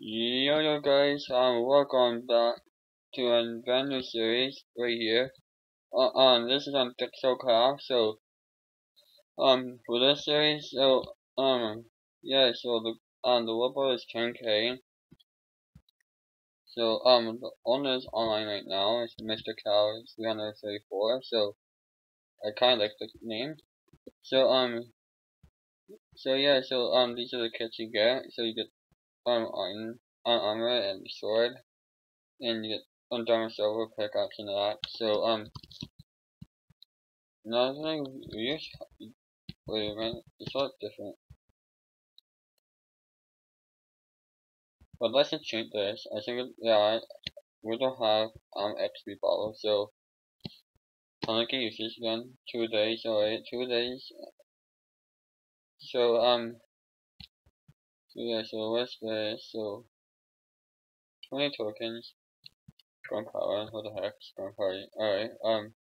Yo yo guys, um welcome back to a series right here. Uh, um this is on DexalCraft, so um for this series so um yeah so the um the level is 10k. So um the owner is online right now, it's Mr. Cow 334, so I kinda like the name. So um so yeah, so um these are the kits you get. So you get um iron, uh, armor and sword, and you get on diamond silver pickaxe and that. So um, another thing we use. Wait a minute, it's a lot different. But let's just change this. I think yeah, we don't have um XP bottle, so I'm gonna use this again. Two days, alright, two days. So um, yeah, so what's this? So 20 tokens. Strong power, what the heck, strong party. Alright, um.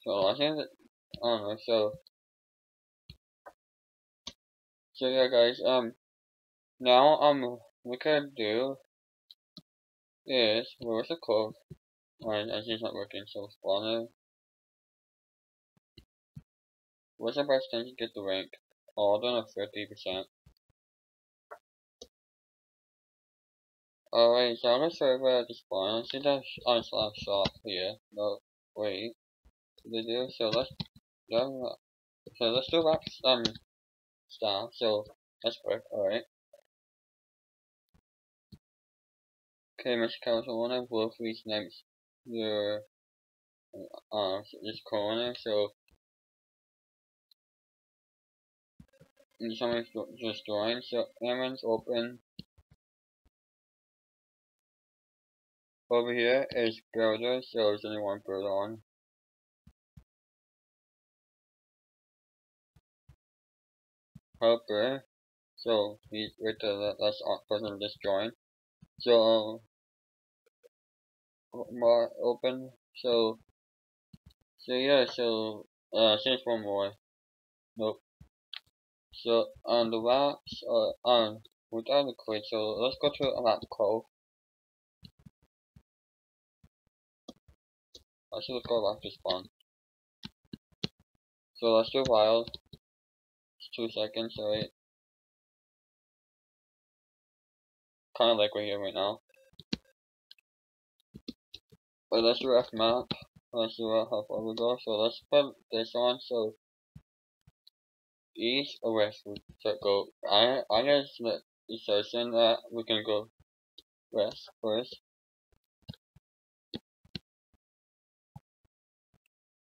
So I think that, I don't know, so. So yeah guys, um. Now, um, we could do is, where's the code? Alright, I see it's not working, so spawner. What's the best thing to get the rank? Oh, I don't know, 50%. Alright, so I'm start right at the spawn. I see that on slash shop here. No, wait. They do so let's yeah, so let's do that um style. So let's work, alright. Okay, Mr. Council, one of Wolfie's names your uh this corner, so someone's just joined, so Aaron's open Over here is builder, so there's only one on. Helper, so he's right there, that's person just joined. So, more open, so, so yeah, so, uh, since one more. Nope. So, on the rocks, uh, on, without the quit, so let's go to map cove. Should go back to spawn. So let's do wild. It's two seconds, alright. Kinda like we're here right now. But let's do F map. Let's do how far we go. So let's put this on so east or west we go. I I the assertion that we can go west first.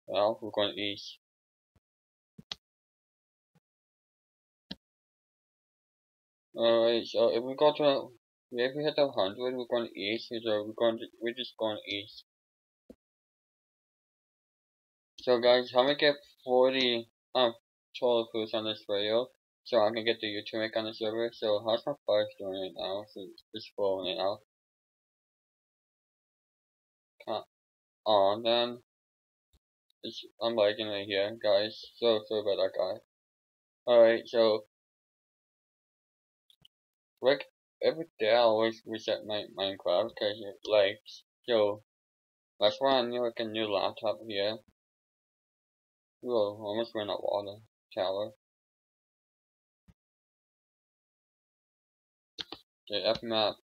Well, we're going east. Alright, so if we go to if we hit the hundred, we're going east. So we're going to, we're just going east. So guys, how many get 40 um total on this video, so I can get the YouTube link on the server. So how's my fire doing right now? So full right now. Come on then. It's, I'm lagging right here, guys. So sorry about that guy. Alright, so like every day I always reset my Minecraft because it lags. So that's why I need like a new laptop here. Whoa, almost ran out of water tower. The F map.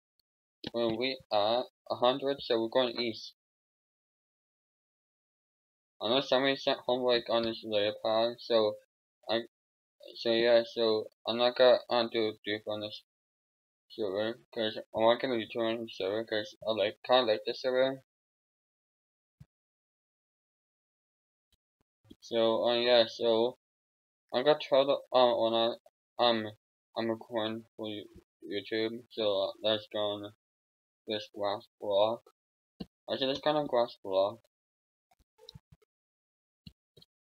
When we are a hundred, so we're going east. I know somebody sent homework on this layer pod, so I so yeah, so I'm not gonna undo do on this server because I'm not gonna return the server because I like kinda like this server. So uh, yeah, so I got told um when I um I'm recording for YouTube, so let's go on this grass block. Said it's kind of grass block.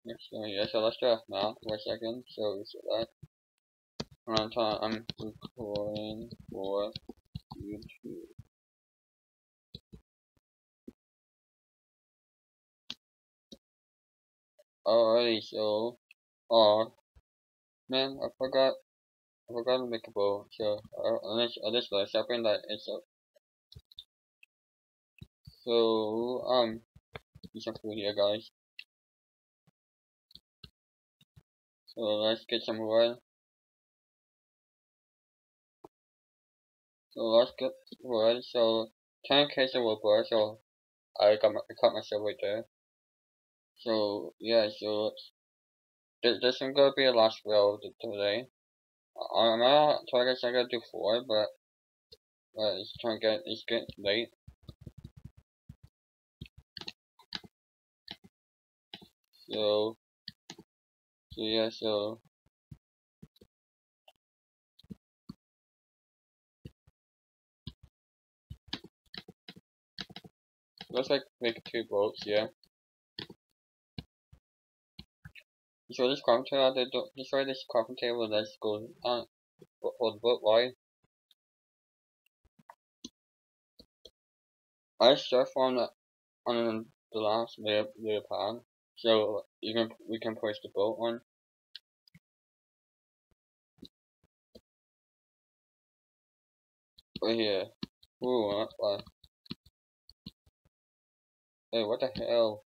So yeah, so let's do try now for a second. So we that. I'm time I'm recording for YouTube. Alrighty, so oh man, I forgot I forgot to make a boat, so I just I just realized something that it's a so um eat some food here guys. So let's get some wood. So let's get wood. So ten case of wood so I got my, I cut myself right there. So yeah, so this, this is gonna be the last row today. I'm not trying to I gotta do four, but but it's trying to get it's getting late. So so yeah, so looks like make two boats, yeah. So this crafting table, they don't destroy this crafting table let's go on the boat, why? I start from the, on the last layer, layer pad, so you can we can push the boat on. Oh, right here. Ooh, that's why. Hey, what the hell?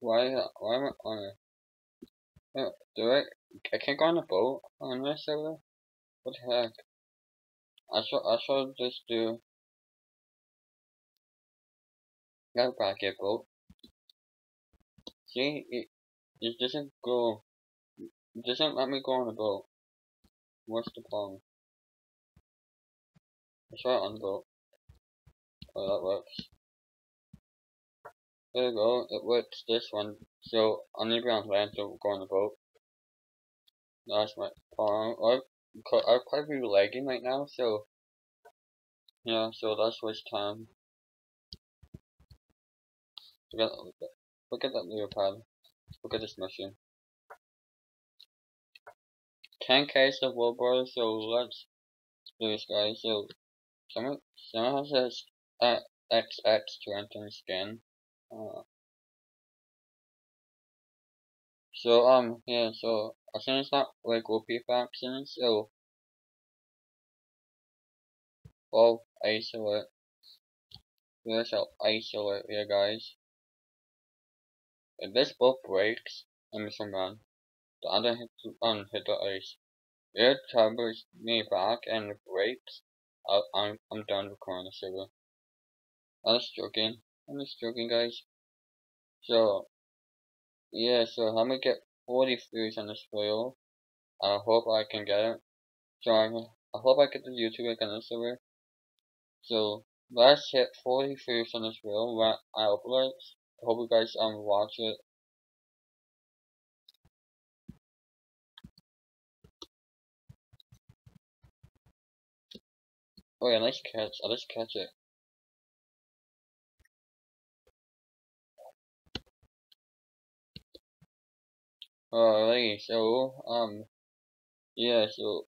Why, uh, why am I on it? Oh, do I, I can't go on a boat on this server? What the heck? I should, I should just do, back a boat. See, it, it doesn't go, it doesn't let me go on a boat. What's the problem? I try it on the boat. Oh, that works. There we go, it works this one. So, on the ground land, so go on the boat. That's my problem. I've, I've probably lagging right now, so yeah, so that's waste time. Look at, look at that leopard. Look at this mission. 10 case of Wilbur, so let's do this guys. So someone someone has this uh, XX to enter skin. Uh, so um yeah, so as soon as that, like OP factions, so well isolate. Here's our isolate here guys. If this boat breaks, me some run. The other hit um hit the ice. It troubles me back and breaks, i I'm I'm done recording the server. I'm just joking. I'm just joking, guys. So, yeah, so I'm gonna get 40 views on this video. I hope I can get it. So, I, I hope I get the YouTube again this server. So, let's hit 40 views on this video when I upload I hope you guys um watch it. Oh yeah, nice catch. Just catch it. Alright, so, um, yeah, so,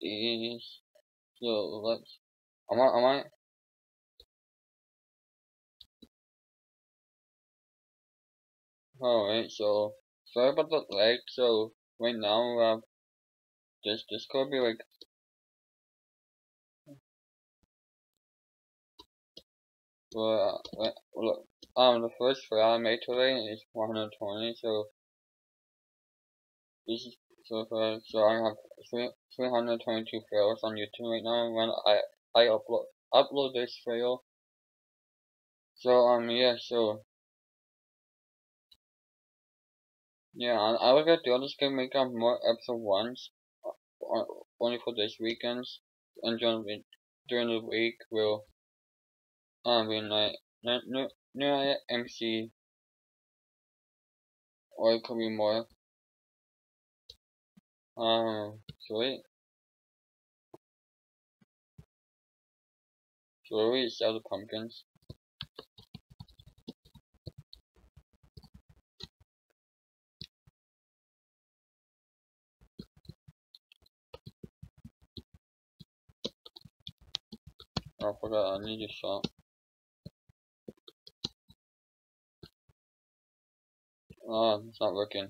is, so, let's, I might, I? Alright, so, sorry about the lag, so, right now, uh, this, this could be like, well, uh, well, um, the first file I made today is 120, so, this is so far, so I have 322 files on YouTube right now when I, I upload, upload this file. So, um, yeah, so, yeah, I, will get the others can make up more episode ones, uh, only for this weekends, and during the, during the week we'll, um, be night, new, new MC, or it could be more. Um, sweet. So we sell the pumpkins? Oh, I forgot, I need a shot. Oh, it's not working.